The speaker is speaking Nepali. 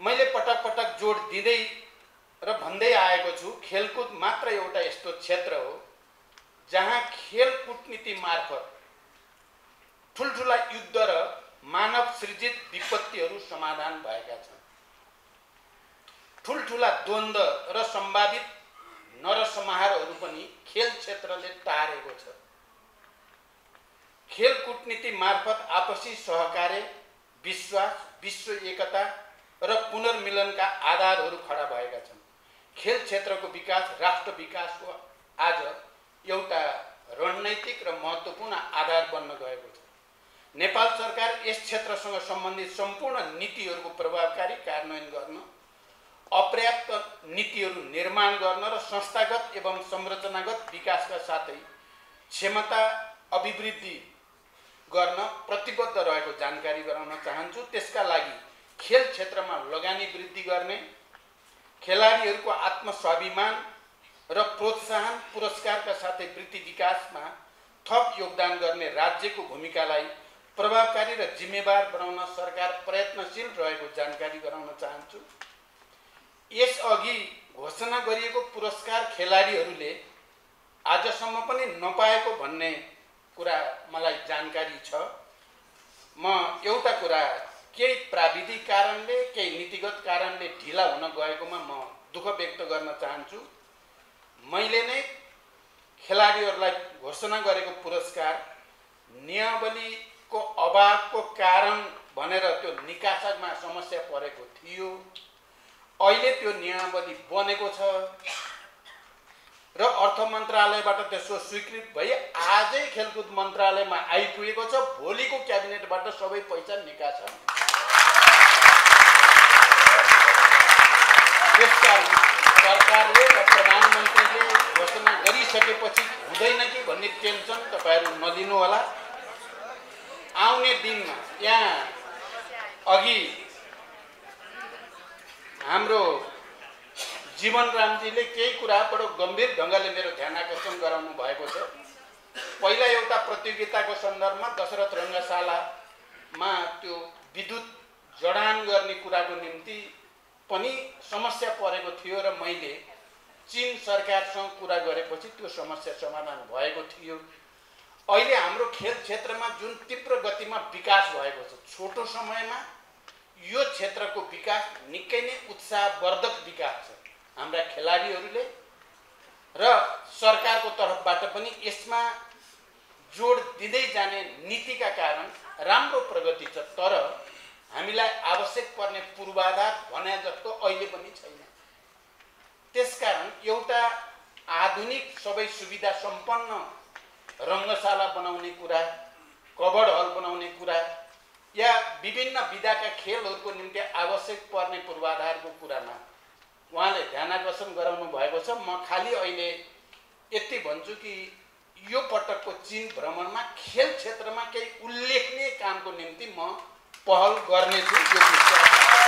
मैले पटक पटक जोड दिँदै र भन्दै आएको छु खेलकुद मात्र एउटा यस्तो क्षेत्र हो जहाँ खेल कुटनीति मार्फत ठुल्ठुला युद्ध र मानव सृजित विपत्तिहरू समाधान भएका छन्। ठुल्ठुला द्वन्द र सम्भावित नरसंहारहरू पनि खेल क्षेत्रले टारेको छ। खेल कुटनीति मार्फत आपसी सहकार्य विश्वास विश्व एकता र पुनर्मिलनका आधारहरू खडा भएका छन्। खेल क्षेत्रको विकास राष्ट्र विकासको आज एउटा रणनैतिक र महत्त्वपूर्ण आधार बन्न गएको छ। नेपाल सरकार यस क्षेत्रसँग सम्बन्धित सम्पूर्ण नीतिहरूको प्रभावकारी कार्यान्वयन गर्न अपर्याप्त नीतिहरू निर्माण गर्न र संस्थागत एवं संरचनागत विकासका साथै क्षमता अभिवृद्धि गर्न प्रतिबद्ध रहेको जानकारी गराउन चाहन्छु। त्यसका लागि खेल क्षेत्रमा लगानी वृद्धि गर्ने खेलाडीहरूको आत्मस्वाभिमान र प्रोत्साहन पुरस्कारका साथै वृत्ति विकासमा थप योगदान गर्ने राज्यको भूमिकालाई प्रभावकारी र जिम्मेवार बनाउन सरकार प्रयत्नशील रहेको जानकारी गराउन चाहन्छु। यसअघि घोषणा गरिएको पुरस्कार खेलाडीहरूले आजसम्म पनि नपाएको भन्ने कुरा मलाई जानकारी छ। म एउटा कुरा केही प्राविधिक कारणले केही नीतिगत कारणले ढिला हुन गएकोमा म दुःख व्यक्त गर्न चाहन्छु। मैले नै खेलाडीहरूलाई घोषणा गरेको पुरस्कार नियमावलीको अभावको कारण भनेर त्यो निकासमा समस्या परेको थियो। अहिले त्यो नियमावली बनेको छ र अर्थ मन्त्रालयबाट त्यसको स्वीकृत भई आजै खेलकुद मन्त्रालयमा आइपुगेको छ। भोलिको क्याबिनेटबाट सबै पैसा निकास त्यसकारण सरकारले र प्रधानमन्त्रीले घोषणा गरिसकेपछि हुँदैन कि भन्ने टेन्सन तपाईँहरू नलिनु होला आउने दिनमा यहाँ अघि हाम्रो जीवन रामजीले केही कुरा बडो गम्भीर ढङ्गले मेरो ध्यान आकर्षण गराउनु भएको छ पहिला एउटा प्रतियोगिताको सन्दर्भमा दशरथ रङ्गशालामा त्यो विद्युत जडान गर्ने कुराको निम्ति पनि समस्या परेको थियो र मैले चिन सरकारसँग कुरा गरेपछि त्यो समस्या समाधान भएको थियो। अहिले हाम्रो खेल क्षेत्रमा जुन तीव्र गतिमा विकास भएको छ छोटो समयमा यो क्षेत्रको विकास निकै नै उत्साहवर्धक विकास छ हाम्रा खेलाडीहरूले र सरकारको तर्फबाट पनि यसमा जोड दिँदै जाने नीतिका कारण राम्रो प्रगति छ। तर हामीलाई आवश्यक पर्ने पूर्वाधार भने जस्तो अहिले पनि छैन। त्यसकारण एउटा आधुनिक सबै सुविधा सम्पन्न रङ्गशाला बनाउने कुरा कभर हल बनाउने कुरा या विभिन्न विधाका खेलहरूको निम्ति आवश्यक पर्ने पूर्वाधारको कुरामा उहाँले ध्यान आकर्षण गराउनु भएको छ। म खालि अहिले यति भन्छु कि यो पटकको चिन भ्रमणमा खेल क्षेत्रमा केही उल्लेखनीय कामको निम्ति म पहल गर्नेछु यो विश्वास